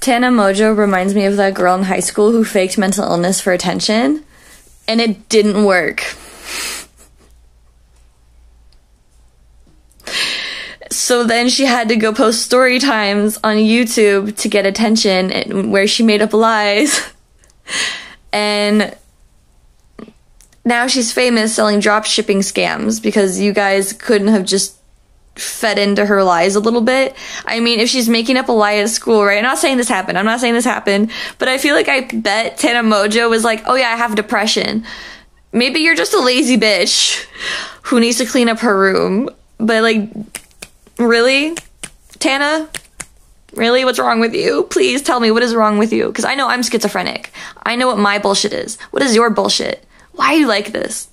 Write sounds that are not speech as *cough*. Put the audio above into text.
Tana Mongeau reminds me of that girl in high school who faked mental illness for attention, and it didn't work. So then she had to go post story times on YouTube to get attention, where she made up lies. *laughs* and now she's famous selling drop shipping scams because you guys couldn't have just fed into her lies a little bit. I mean, if she's making up a lie at school, right? I'm not saying this happened. I'm not saying this happened, but I feel like I bet Tana Mongeau was like, "Oh yeah, I have depression." Maybe you're just a lazy bitch who needs to clean up her room. But like really? Tana? Really? What's wrong with you? Please tell me what is wrong with you because I know I'm schizophrenic. I know what my bullshit is. What is your bullshit? Why are you like this?